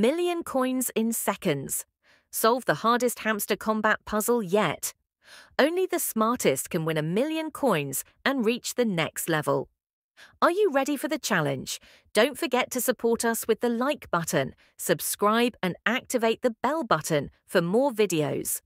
million coins in seconds. Solve the hardest Hamster Kombat puzzle yet. Only the smartest can win a million coins and reach the next level. Are you ready for the challenge? Don't forget to support us with the like button, subscribe, and activate the bell button for more videos.